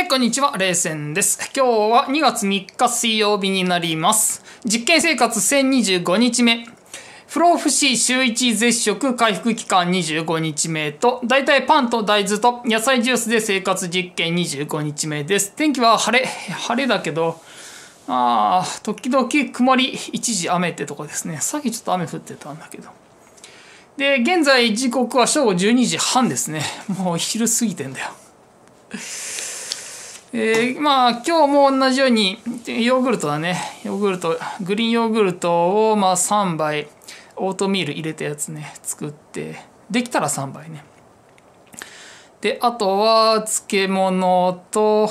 えー、こんにちは、レイセンです。今日は2月3日水曜日になります。実験生活1025日目。不老不死週1絶食回復期間25日目と、だいたいパンと大豆と野菜ジュースで生活実験25日目です。天気は晴れ、晴れだけど、あー、時々曇り、一時雨ってとこですね。さっきちょっと雨降ってたんだけど。で、現在時刻は正午12時半ですね。もう昼過ぎてんだよ。えー、まあ今日も同じようにヨーグルトだね。ヨーグルトグリーンヨーグルトをまあ3杯オートミール入れたやつね作ってできたら3杯ね。であとは漬物と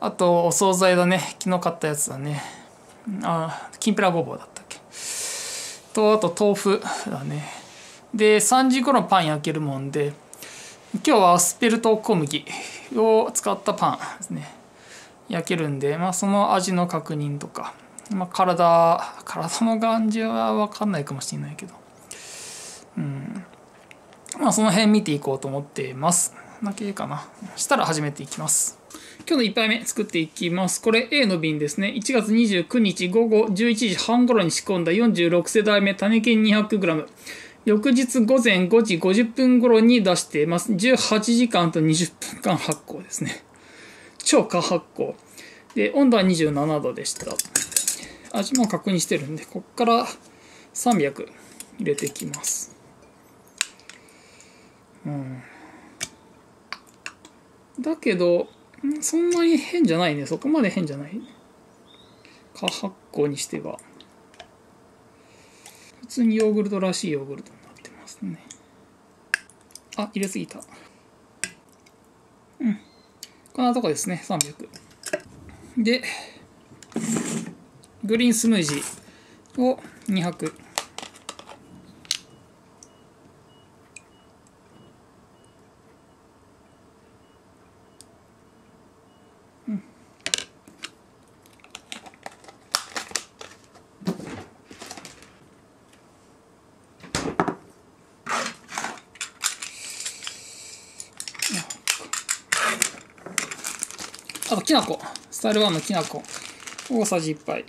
あとお惣菜だね。昨日買ったやつだね。あきんぴらごぼうだったっけ。とあと豆腐だね。で3時頃パン焼けるもんで今日はアスペルト小麦を使ったパンですね。焼けるんで、まあ、その味の確認とか、まあ、体体の感じは分かんないかもしれないけど。うん。まあその辺見ていこうと思っています。だけかな。したら始めていきます。今日の1杯目作っていきます。これ A の瓶ですね。1月29日午後11時半頃に仕込んだ46世代目種菌 200g 翌日午前5時50分頃に出しています。18時間と20分間発酵ですね。超過発酵。で、温度は27度でした。味も確認してるんで、こっから300入れていきます。うん。だけど、そんなに変じゃないね。そこまで変じゃない。過発酵にしては。普通にヨーグルトらしいヨーグルトになってますね。あ入れすぎた。うん。こんなとこですね300でグリーンスムージーを200あときな粉スタイル1のきな粉大さじ1杯。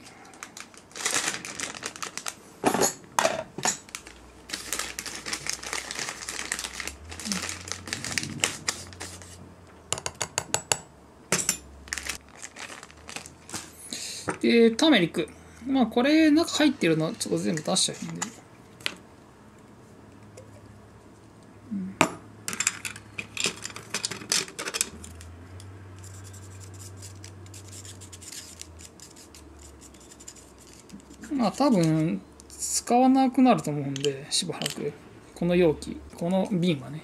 でターメリック。まあこれ中入ってるのちょっと全部出しちゃうんで。まあ多分使わなくなると思うんでしばらく。この容器この瓶はね。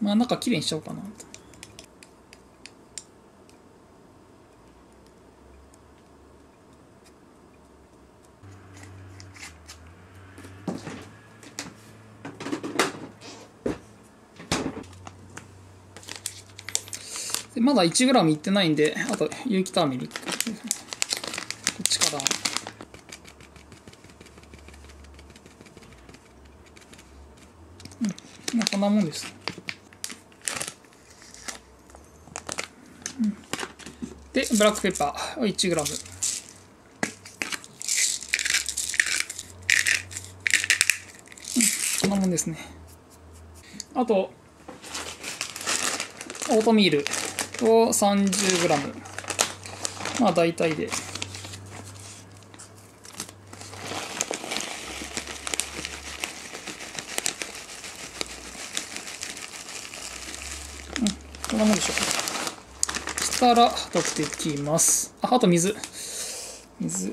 まあ中きれいにしちゃおうかな。とでまだ 1g いってないんであと有機ターメリックちからうんまあこんなもんです、うん、でブラックペッパー。を 1g こんなもんですね。あとオートミールを 30g まあ大体で。こんなもんでしょ。うしたら溶けていきます。ああと水。水。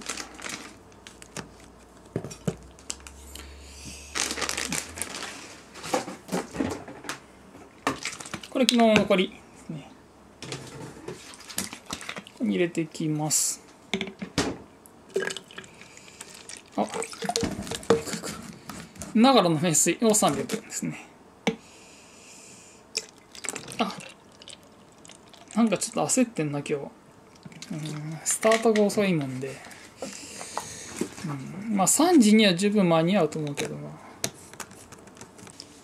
これ昨日の残りですね。これ入れていきます。あ長野の名水。を300ですね。なんかちょっと焦ってんな今日うんスタートが遅いもんで、うん、まあ3時には十分間に合うと思うけどな。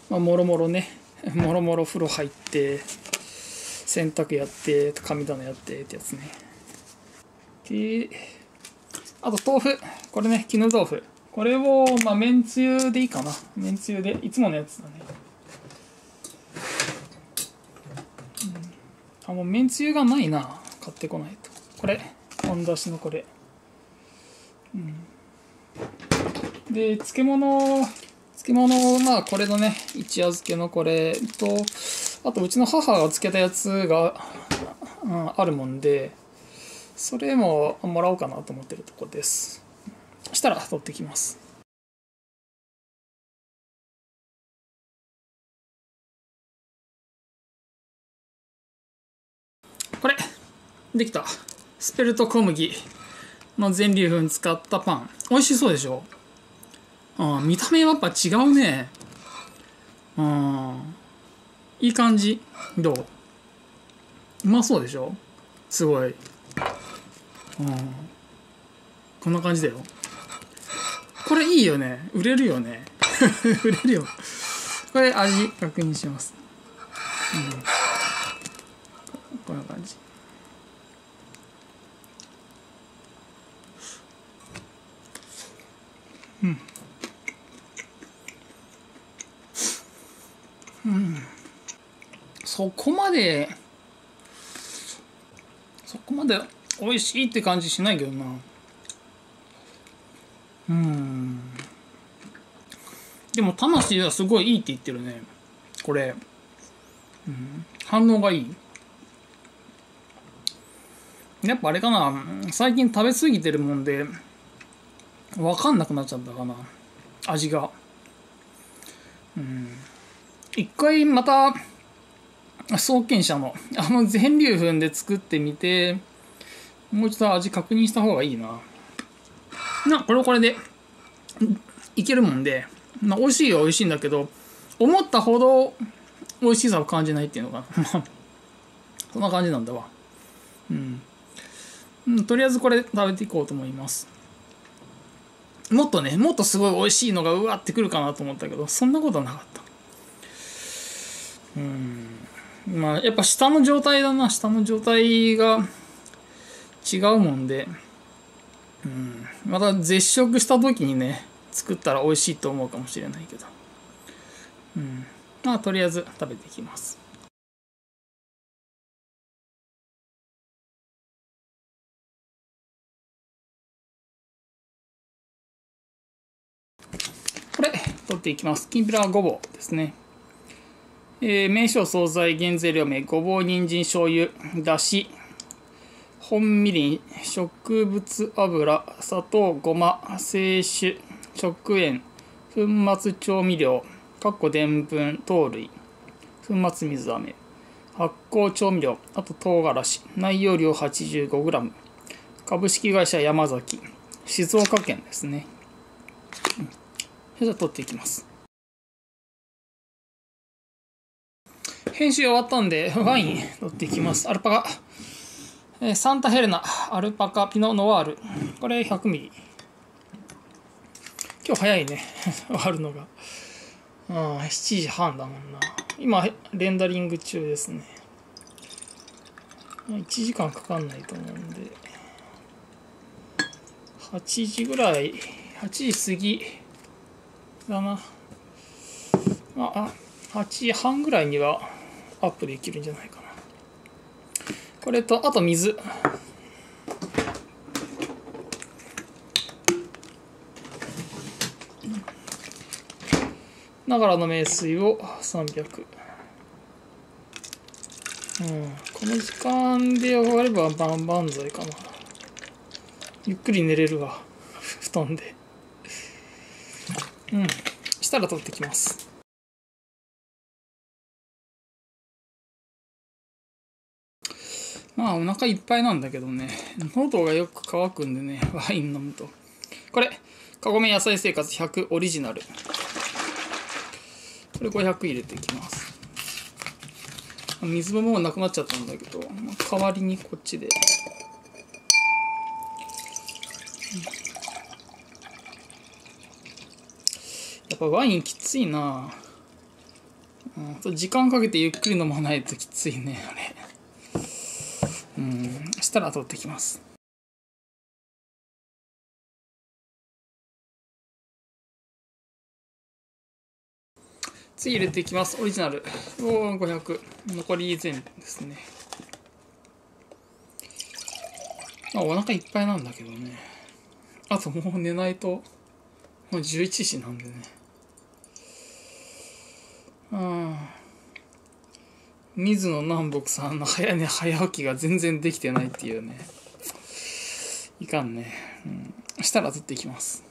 まあもろもろね もろもろ風呂入って洗濯やって神棚やってってやつね。あと豆腐。これね絹豆腐。これをまあめんつゆでいいかな。めんつゆでいつものやつだね、うん、あもうめんつゆがないな。買ってこないと。これ。本出しのこれ。うん。で漬物漬物まあこれのね一夜漬けのこれ。とあとうちの母が漬けたやつが、うん、あるもんでそれももらおうかなと思ってるとこです。そしたら取ってきます。できた。スペルト小麦。の全粒粉使ったパン。美味しそうでしょ？うん、見た目はやっぱ違うね。うん。いい感じ。どう？うまそうでしょ？すごい。うん。こんな感じだよ。これいいよね。売れるよね。売れるよ。これ味確認します、うん、こんな感じうんうんそこまでそこまで美味しいって感じしないけどな。うん。でも魂はすごいいいって言ってるね。これ、うん、反応がいい。やっぱあれかな。最近食べ過ぎてるもんで分かんなくなっちゃったかな。味が。うん。一回また創建者の。あの全粒粉で作ってみてもう一度味確認した方がいいな。なこれはこれでいけるもんで、まあ、美味しいは美味しいんだけど思ったほど美味しさを感じないっていうのかな。そんな感じなんだわ。うん、うん、とりあえずこれ食べていこうと思います。もっとねもっとすごい美味しいのがうわってくるかなと思ったけどそんなことはなかった。うん。まあやっぱ下の状態だな。下の状態が違うもんで、うん、また絶食した時にね作ったら美味しいと思うかもしれないけど、うん、まあとりあえず食べていきます。これ取っていきます。きんぴらごぼうですね。えー、名称惣菜原材料名ごぼう人参醤油だし本みりん植物油砂糖ごま清酒食塩粉末調味料かっこでんぷん糖類粉末水飴発酵調味料あと唐辛子内容量 85g 株式会社山崎静岡県ですね、それでは取っていきます。編集終わったんで、ワイン取っていきます。アルパカ。えー、サンタヘレナ、アルパカ、ピノノワール。これ100ミリ。今日早いね。終わるのが。うん、7時半だもんな。今、レンダリング中ですね。1時間かかんないと思うんで。8時ぐらい、8時過ぎだな。あ、8時半ぐらいにはアップできるんじゃないかな。これとあと水。ながらの名水を300うん。この時間で終われば万々歳かな。ゆっくり寝れるわ。布団で。うん。したら取ってきます。まあお腹いっぱいなんだけどね。喉がよく乾くんでね。ワイン飲むと。これかごめ野菜生活100オリジナル。これ500入れていきます。水ももうなくなっちゃったんだけど、まあ、代わりにこっちで。やっぱワインきついな。うん、時間かけてゆっくり飲まないときついねあれ。うん。したら取ってきます。次入れていきます。オリジナル。おお500残り全ですね。まあお腹いっぱいなんだけどね。あともう寝ないともう11時なんでね。うん水野南北さんの早寝早起きが全然できてないっていうね。いかんね、うん、したら取っていきます。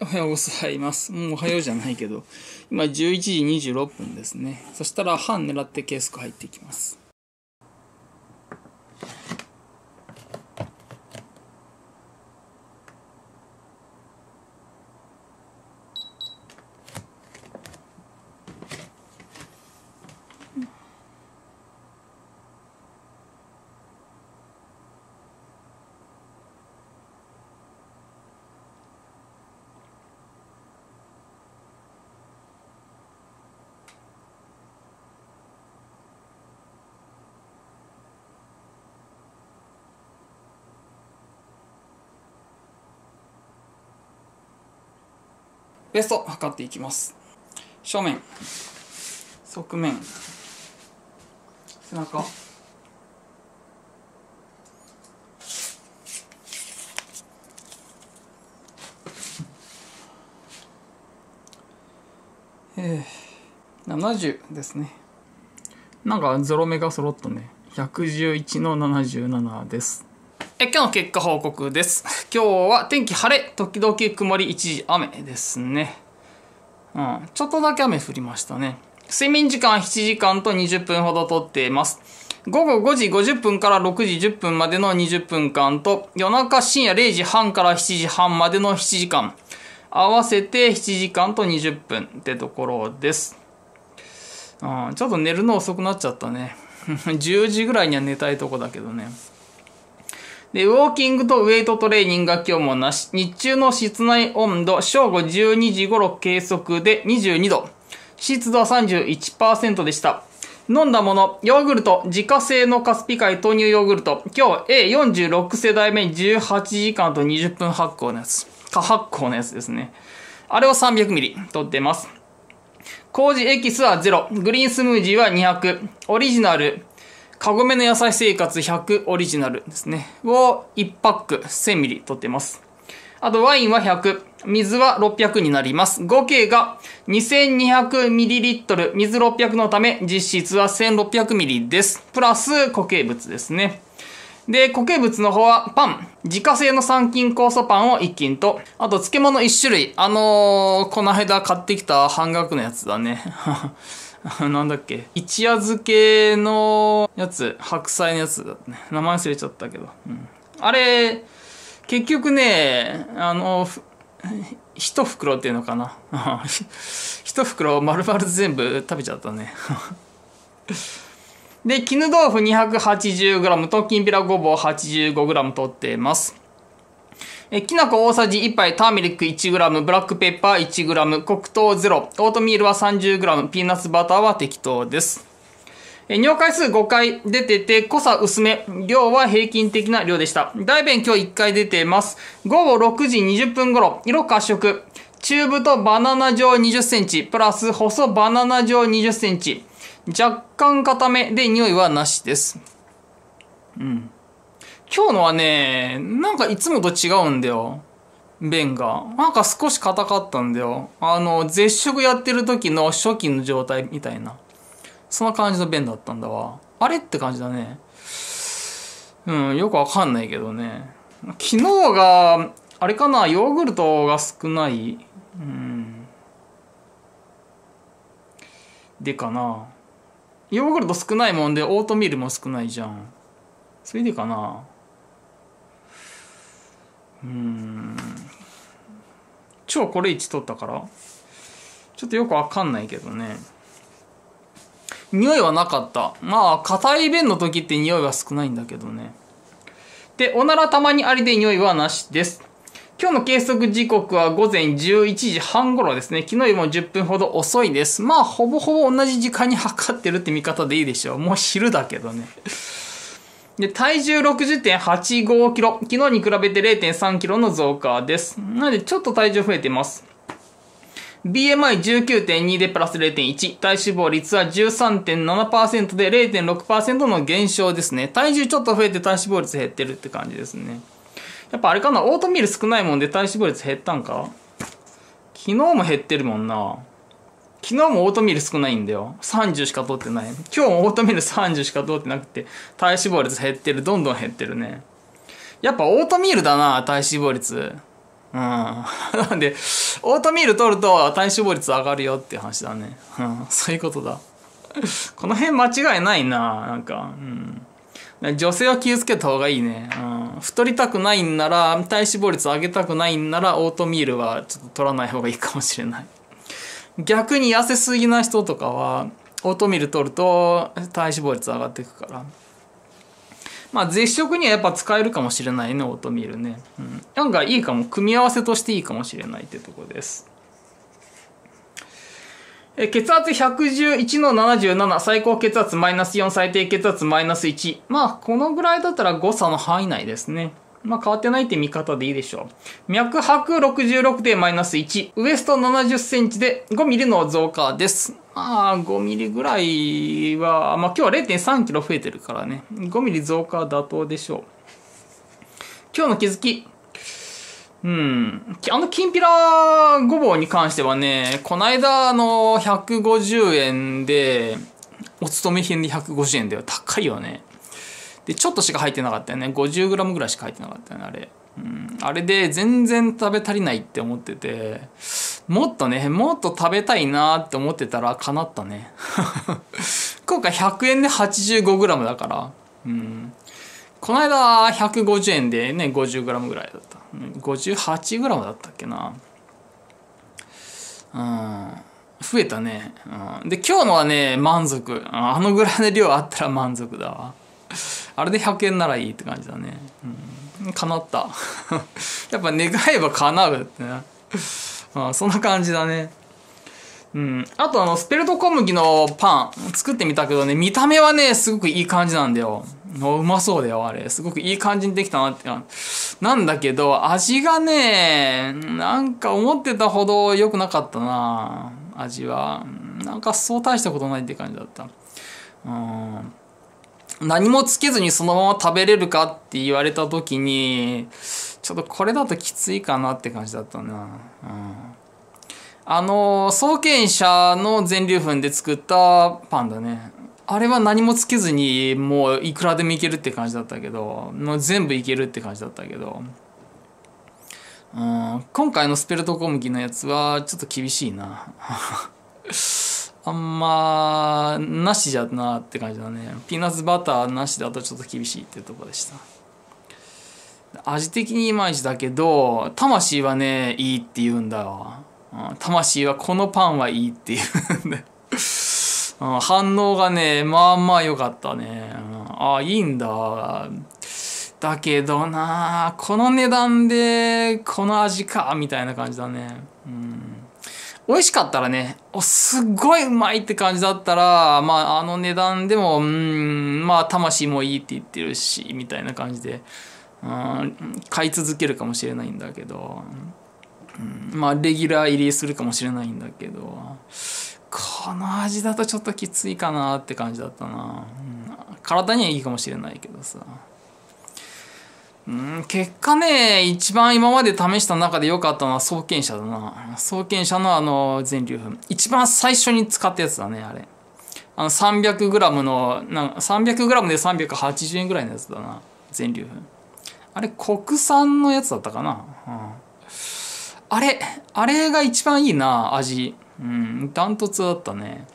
おはようございます。もうおはようじゃないけど、今11時26分ですね。そしたら半狙ってケースク入っていきます。ベスト測っていきます。正面。側面。背中。えー、70ですね。なんかゾロ目が揃ったね。111の77です。え今日の結果報告です。今日は天気晴れ、時々曇り、一時雨ですね。うん、ちょっとだけ雨降りましたね。睡眠時間7時間と20分ほどとっています。午後5時50分から6時10分までの20分間と、夜中深夜0時半から7時半までの7時間。合わせて7時間と20分ってところです。うん、ちょっと寝るの遅くなっちゃったね。10時ぐらいには寝たいとこだけどね。で、ウォーキングとウェイトトレーニングが今日もなし、日中の室内温度、正午12時頃計測で22度、湿度は31%でした。飲んだもの、ヨーグルト、自家製のカスピ海豆乳ヨーグルト、今日 A46 世代目18時間と20分発酵のやつ。過発酵のやつですね。あれを 300ml 取ってます。麹エキスは0、グリーンスムージーは200、オリジナル、カゴメの野菜生活100オリジナルですね。を1パック 1000ml 取ってます。あとワインは100、水は600になります。合計が 2200ml、水600のため実質は 1600ml です。プラス固形物ですね。で、固形物の方はパン。自家製の酸菌酵素パンを1斤と、あと漬物1種類。あのー、この間買ってきた半額のやつだね。なんだっけ？一夜漬けのやつ白菜のやつだね。名前忘れちゃったけど、うん、あれ結局ねあの一袋っていうのかな。一袋丸々全部食べちゃったね。で絹豆腐 280g ときんぴらごぼう 85g 取ってます。えきな粉大さじ1杯、ターメリック 1g、ブラックペッパー 1g、黒糖0、オートミールは 30g、ピーナッツバターは適当です。尿回数5回出てて、濃さ薄め、量は平均的な量でした。大便今日1回出てます。午後6時20分頃、色褐色。中太バナナ状20センチ、プラス細バナナ状20センチ。若干固めで匂いはなしです。うん。今日のはね、なんかいつもと違うんだよ。便が。なんか少し硬かったんだよ。あの、絶食やってる時の初期の状態みたいな。そんな感じの便だったんだわ。あれって感じだね。うん、よくわかんないけどね。昨日が、あれかな、ヨーグルトが少ない。うん。でかなヨーグルト少ないもんでオートミールも少ないじゃんそれでかなうん超これ1取ったからちょっとよくわかんないけどね匂いはなかったまあ硬い便の時って匂いは少ないんだけどねでおならたまにありで匂いはなしです今日の計測時刻は午前11時半頃ですね。昨日よりも10分ほど遅いです。まあ、ほぼほぼ同じ時間に測ってるって見方でいいでしょう。もう昼だけどね。で、体重60.85キロ。昨日に比べて0.3キロの増加です。なので、ちょっと体重増えてます。BMI19.2 でプラス0.1。体脂肪率は13.7%で0.6%の減少ですね。体重ちょっと増えて体脂肪率減ってるって感じですね。やっぱあれかな？オートミール少ないもんで体脂肪率減ったんか？昨日も減ってるもんな。昨日もオートミール少ないんだよ。30しか取ってない。今日もオートミール30しか取ってなくて、体脂肪率減ってる。どんどん減ってるね。やっぱオートミールだな、体脂肪率。うん。な んで、オートミール取ると体脂肪率上がるよっていう話だね。うん。そういうことだ。この辺間違いないな、なんか。うん。女性は気をつけた方がいいね、うん、太りたくないんなら体脂肪率上げたくないんならオートミールはちょっと取らない方がいいかもしれない逆に痩せすぎな人とかはオートミール取ると体脂肪率上がっていくからまあ絶食にはやっぱ使えるかもしれないねオートミールね、うん、なんかいいかも組み合わせとしていいかもしれないってとこですえ血圧111の77、最高血圧マイナス4、最低血圧マイナス1。まあ、このぐらいだったら誤差の範囲内ですね。まあ、変わってないって見方でいいでしょう。脈拍66でマイナス1。ウエスト70センチで5ミリの増加です。まあ、5ミリぐらいは、まあ今日は0.3キロ増えてるからね。5ミリ増加妥当でしょう。今日の気づき。うん。あの、きんぴらごぼうに関してはね、こないだの150円で、お勤め品で150円では高いよね。で、ちょっとしか入ってなかったよね。50g ぐらいしか入ってなかったよね、あれ。うん、あれで全然食べ足りないって思ってて、もっとね、もっと食べたいなって思ってたら叶ったね。今回100円で 85g だから。うん。この間150円でね 50g ぐらいだった。58g だったっけな。うん。増えたね、うん、で今日のはね満足。あのぐらいの量あったら満足だわ。あれで100円ならいいって感じだねうん叶った やっぱ願えば叶うってね あそんな感じだねうん。あとあの、スペルト小麦のパン作ってみたけどね、見た目はね、すごくいい感じなんだよ。うまそうだよ、あれ。すごくいい感じにできたなって。なんだけど、味がね、なんか思ってたほど良くなかったな味は。なんかそう大したことないって感じだった。うん。何もつけずにそのまま食べれるかって言われた時に、ちょっとこれだときついかなって感じだったな。うん。あの、創建者の全粒粉で作ったパンだね。あれは何もつけずにもういくらでもいけるって感じだったけどもう全部いけるって感じだったけど、うん、今回のスペルト小麦のやつはちょっと厳しいなあんまなしじゃなって感じだね。ピーナッツバターなしだとちょっと厳しいっていうとこでした。味的にいまいちだけど魂はねいいって言うんだわ。魂はこのパンはいいって言うんだ、反応がねまあまあ良かったね、うん、ああいいんだ。だけどなこの値段でこの味かみたいな感じだね。うん。美味しかったらねおすっごいうまいって感じだったらまああの値段でもうんまあ魂もいいって言ってるしみたいな感じで、うん、買い続けるかもしれないんだけど、うん、まあレギュラー入りするかもしれないんだけどこの味だとちょっときついかなって感じだったな、うん、体にはいいかもしれないけどさ。うん結果ね一番今まで試した中で良かったのは創建者だな。創建者のあの全粒粉。一番最初に使ったやつだねあれ。あの 300g のなん 300g で380円ぐらいのやつだな全粒粉。あれ国産のやつだったかな、うん、あれあれが一番いいな味。うんダントツだったね。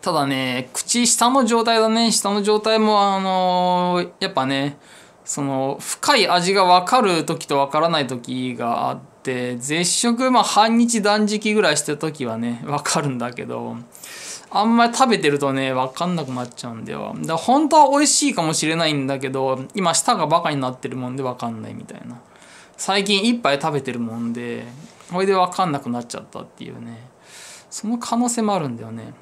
ただね口下の状態だね。下の状態もあのー、やっぱねその深い味が分かる時と分からない時があって絶食まあ半日断食ぐらいしてた時はね 分かるんだけどあんまり食べてるとね分かんなくなっちゃうんだよ。だ本当は美味しいかもしれないんだけど今舌がバカになってるもんで分かんないみたいな。最近一杯食べてるもんでこれで分かんなくなっちゃったっていうね。その可能性もあるんだよね。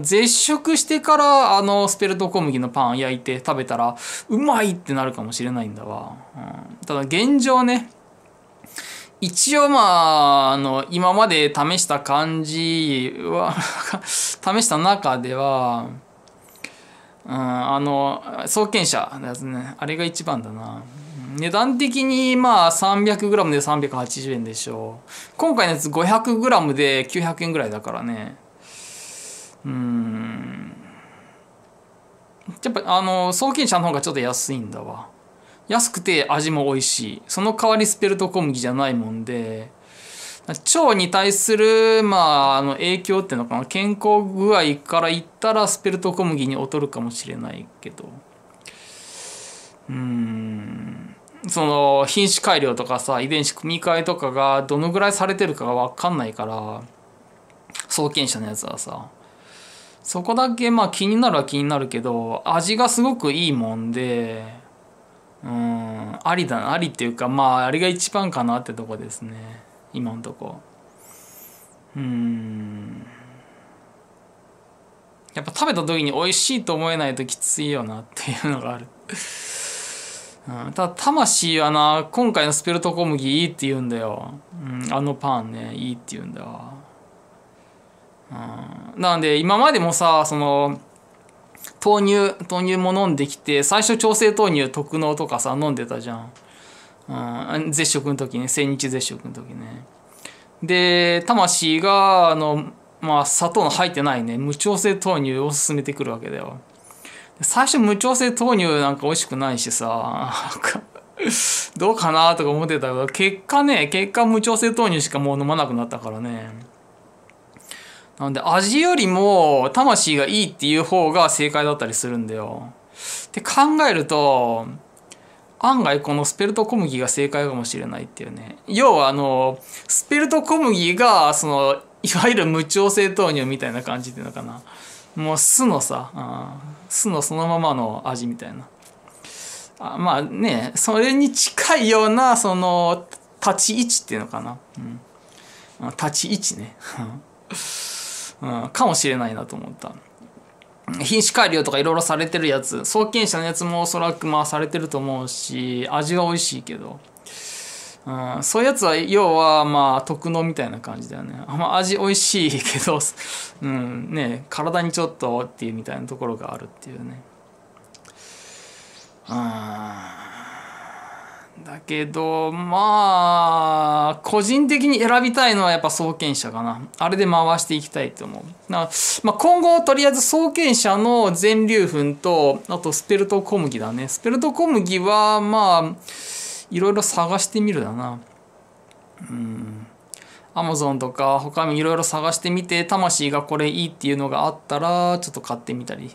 絶食してからあのスペルト小麦のパン焼いて食べたらうまいってなるかもしれないんだわ、うん、ただ現状ね一応まああの今まで試した感じは 試した中では、うん、あの創建者のやつねあれが一番だな。値段的にまあ 300g で380円でしょう。今回のやつ 500g で900円ぐらいだからね。うん。やっぱあの創建者の方がちょっと安いんだわ。安くて味も美味しい。その代わりスペルト小麦じゃないもんで腸に対する、まあ、あの影響っていうのかな。健康具合から言ったらスペルト小麦に劣るかもしれないけど。うん。その品種改良とかさ遺伝子組み換えとかがどのぐらいされてるかが分かんないから創建者のやつはさ。そこだけまあ気になるは気になるけど味がすごくいいもんでうんありだなありっていうかまああれが一番かなってとこですね。今んとこ。うん。やっぱ食べた時に美味しいと思えないときついよなっていうのがある。うん、ただ魂はな今回のスペルト小麦いいって言うんだよ、うん、あのパンねいいって言うんだわ。うん、なんで今までもさその豆乳豆乳も飲んできて最初調整豆乳特納とかさ飲んでたじゃん、うん、絶食の時ね千日絶食の時ね。で魂があのまあ砂糖の入ってないね。無調整豆乳を勧めてくるわけだよ。最初無調整豆乳なんか美味しくないしさどうかなとか思ってたけど結果ね結果無調整豆乳しかもう飲まなくなったからね。なんで味よりも魂がいいっていう方が正解だったりするんだよ。って考えると案外このスペルト小麦が正解かもしれないっていうね。要はあのスペルト小麦がそのいわゆる無調整豆乳みたいな感じっていうのかな。もう酢のさ、酢のそのままの味みたいな。あまあねそれに近いようなその立ち位置っていうのかな。うん、立ち位置ね。うん、かもしれないなと思った。品種改良とかいろいろされてるやつ。創建者のやつもおそらくまあされてると思うし味は美味しいけど、うん、そういうやつは要はまあ特納みたいな感じだよね。あん、ま、味美味しいけど、うんね、体にちょっとっていうみたいなところがあるっていうね。うん。だけどまあ個人的に選びたいのはやっぱ創建者かな。あれで回していきたいと思う。な、まあ、今後とりあえず創建者の全粒粉とあとスペルト小麦だね。スペルト小麦はまあいろいろ探してみるだな。うん。アマゾンとか他にいろいろ探してみて魂がこれいいっていうのがあったらちょっと買ってみたり。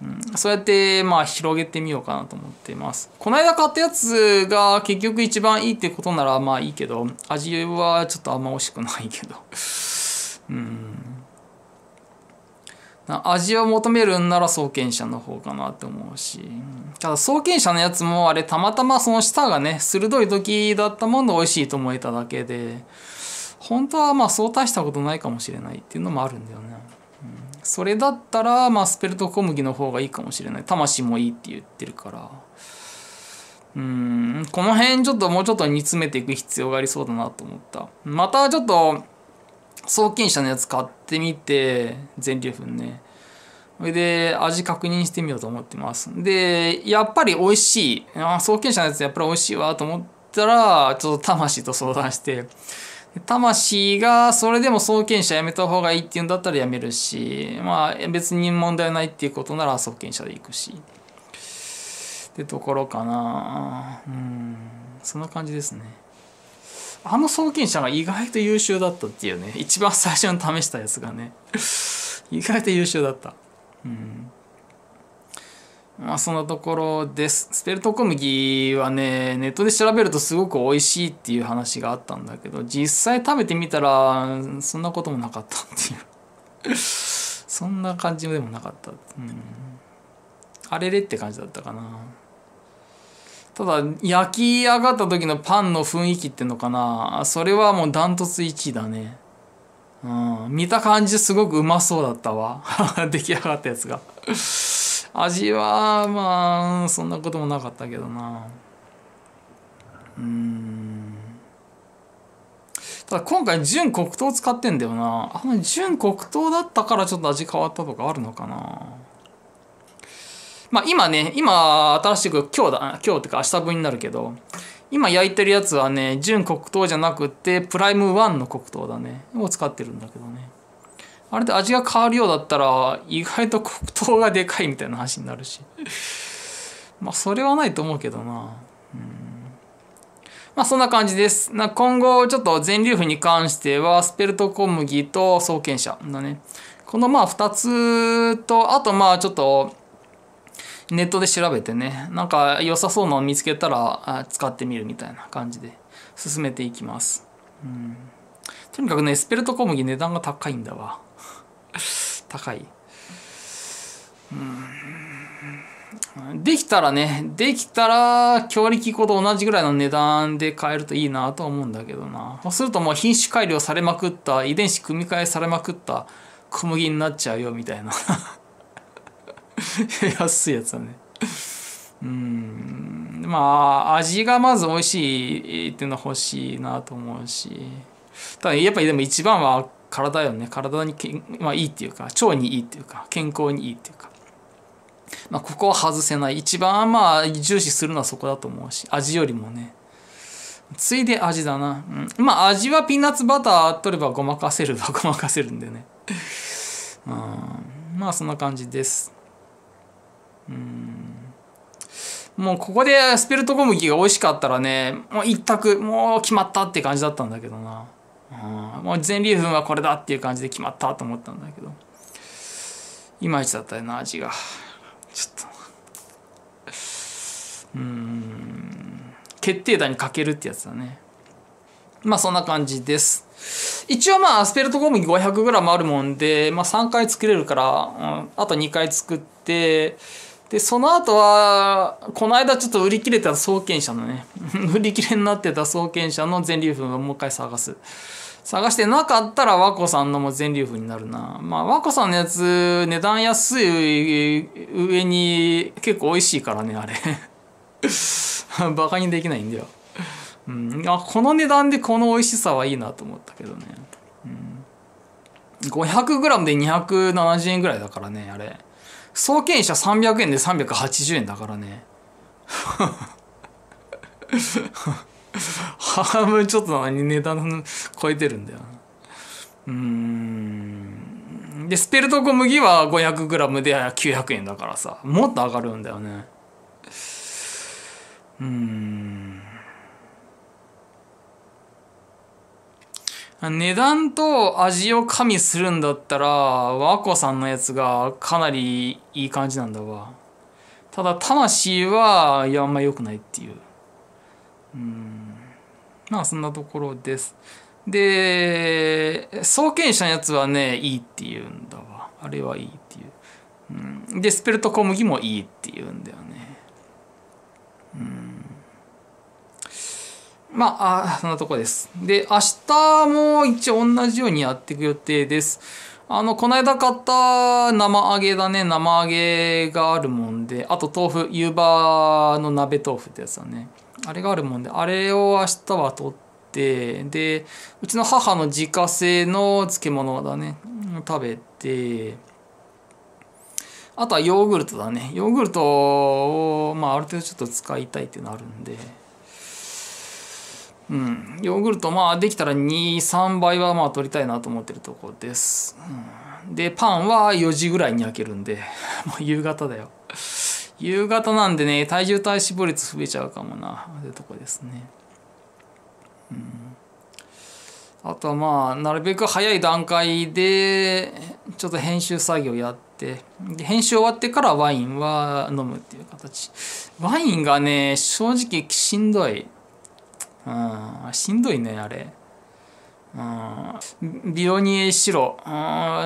うん、そうやってまあ広げてみようかなと思っています。この間買ったやつが結局一番いいってことならまあいいけど味はちょっとあんま美味しくないけど。うん。味を求めるんなら創建者の方かなって思うし。ただ創建者のやつもあれたまたまその舌がね鋭い時だったもの美味しいと思えただけで本当はまあそう大したことないかもしれないっていうのもあるんだよね。それだったら、まあ、スペルト小麦の方がいいかもしれない。魂もいいって言ってるから。うん。この辺ちょっともうちょっと煮詰めていく必要がありそうだなと思った。またちょっと創建者のやつ買ってみて全粒粉ね。それで味確認してみようと思ってます。でやっぱり美味しい。あ創建者のやつやっぱり美味しいわと思ったらちょっと魂と相談して。魂がそれでも創建者やめた方がいいっていうんだったらやめるしまあ別に問題ないっていうことなら創建者で行くし。ってところかな。うん。そんな感じですね。あの創建者が意外と優秀だったっていうね。一番最初に試したやつがね。意外と優秀だった。うん。まあそんなところです。スペルト小麦はねネットで調べるとすごく美味しいっていう話があったんだけど実際食べてみたらそんなこともなかったっていう。そんな感じでもなかった、うん、あれれって感じだったかな。ただ焼き上がった時のパンの雰囲気ってのかな。それはもうダントツ1位だね。うん。見た感じすごくうまそうだったわ。出来上がったやつが。味はまあそんなこともなかったけどな。うん。ただ今回純黒糖使ってんだよな。あの純黒糖だったからちょっと味変わったとかあるのかな。まあ今ね今新しく今日だ今日ってか明日分になるけど今焼いてるやつはね純黒糖じゃなくてプライム1の黒糖だね。を使ってるんだけどね。あれで味が変わるようだったら意外と黒糖がでかいみたいな話になるし。まあそれはないと思うけどな。うん。まあそんな感じです。な今後ちょっと全粒粉に関してはスペルト小麦と創建者だね。このまあ2つとあとまあちょっとネットで調べてね。なんか良さそうなのを見つけたら使ってみるみたいな感じで進めていきます、うん、とにかくねスペルト小麦値段が高いんだわ。高い。うん。できたらねできたら強力粉と同じぐらいの値段で買えるといいなとは思うんだけどな。そうするともう品種改良されまくった遺伝子組み換えされまくった小麦になっちゃうよみたいな。安いやつだね。うん。まあ味がまず美味しいっていうのは欲しいなと思うし。ただやっぱりでも一番は体よね体にけ、まあ、いいっていうか腸にいいっていうか健康にいいっていうか、まあ、ここは外せない。一番まあ重視するのはそこだと思うし味よりもね。ついで味だな、うん、まあ味はピーナッツバター取ればごまかせるは ごまかせるんでね。うん。まあそんな感じです。うん。もうここでスペルト小麦が美味しかったらねもう一択もう決まったって感じだったんだけどな、もう全粒粉はこれだっていう感じで決まったと思ったんだけど。いまいちだったよな味が。ちょっと。うん。決定打にかけるってやつだね。まあそんな感じです。一応まあアスペルト小麦 500g あるもんで、まあ、3回作れるから、うん、あと2回作ってでその後はこの間ちょっと売り切れた創建者のね 売り切れになってた創建者の全粒粉をもう一回探す。探してなかったら和子さんのも全粒粉になるな。まあ和子さんのやつ値段安い上に結構美味しいからねあれ。バカにできないんだよ、うん、あこの値段でこの美味しさはいいなと思ったけどね、うん、500g で270円ぐらいだからねあれ。総研者300円で380円だからね。半分ちょっとなのに値段超えてるんだようん。でスペルト小麦は 500g で900円だからさ。もっと上がるんだよね。うん。値段と味を加味するんだったら和子さんのやつがかなりいい感じなんだわ。ただ魂はいやあんま良くないっていう。うん。まあそんなところです。で創建者のやつはねいいって言うんだわ。あれはいいっていう、うん、でスペルト小麦もいいって言うんだよね。うん。まあ、あそんなとこです。で、明日も一応同じようにやっていく予定です。あの、この間買った生揚げだね、生揚げがあるもんで、あと豆腐、湯葉の鍋豆腐ってやつだね。あれがあるもんで、あれを明日は取って、で、うちの母の自家製の漬物だね、食べて、あとはヨーグルトだね。ヨーグルトを、まあ、ある程度ちょっと使いたいっていうのあるんで、うん、ヨーグルトまあできたら23倍はまあ取りたいなと思ってるところです、うん、でパンは4時ぐらいに焼けるんで。もう夕方だよ。夕方なんでね体重体脂肪率増えちゃうかもな。ってとこですね、うん、あとはまあなるべく早い段階でちょっと編集作業やって。編集終わってからワインは飲むっていう形。ワインがね正直しんどい。うんしんどいねあれ。うん。ビオニエ白う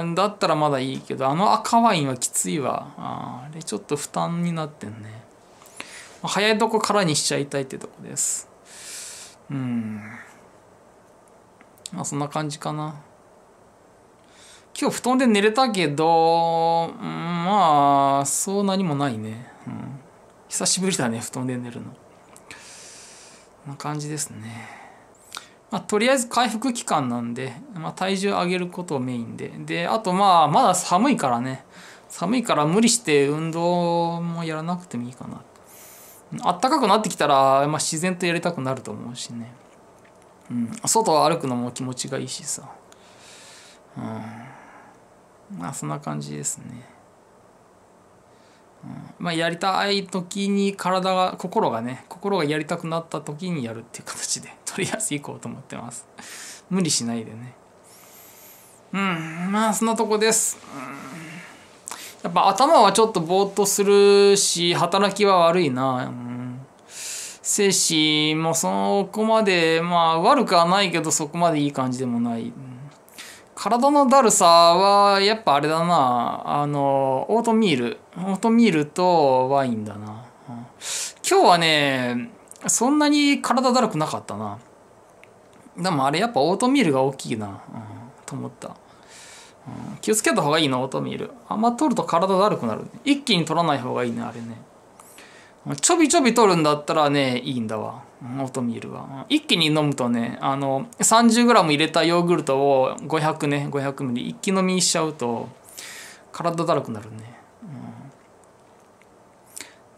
んだったらまだいいけどあの赤ワインはきついわ。あれちょっと負担になってんね。早いとこからにしちゃいたいってとこです。うん。まあそんな感じかな。今日布団で寝れたけど、うん、まあそう何もないね、うん、久しぶりだね布団で寝るの。こんな感じですね。まあ、とりあえず回復期間なんで、まあ、体重上げることをメインで。であとまあまだ寒いからね。寒いから無理して運動もやらなくてもいいかな。あったかくなってきたら、まあ、自然とやりたくなると思うしね。うん、外を歩くのも気持ちがいいしさ、うん、まあそんな感じですね、まあやりたい時に体が心がね心がやりたくなった時にやるっていう形で とりあえず行こうと思ってます。無理しないでね。うん。まあそんなとこです、うん。やっぱ頭はちょっとぼーっとするし働きは悪いな、うん。精子もそこまでまあ悪くはないけどそこまでいい感じでもない。体のだるさはやっぱあれだな。あのオートミール。オートミールとワインだな、今日はねそんなに体だるくなかったな。でもあれやっぱオートミールが大きいな、うん、と思った、うん、気をつけた方がいいのオートミール。あんま取ると体だるくなる。一気に取らない方がいいねあれね。ちょびちょび取るんだったらねいいんだわ。オートミールは。一気に飲むとねあの 30g 入れたヨーグルトを500ね500ミリ一気飲みしちゃうと体だるくなるね、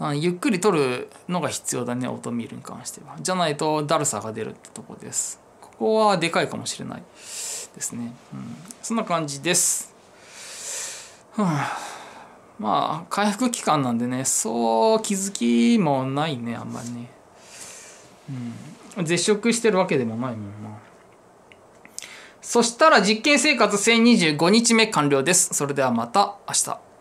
うん、ゆっくり取るのが必要だねオートミールに関しては。じゃないとだるさが出るってとこです。ここはでかいかもしれないですね、うん、そんな感じです、まあ回復期間なんでねそう気づきもないねあんまりね。うん。絶食してるわけでもないもんな。そしたら実験生活1025日目完了です。それではまた明日。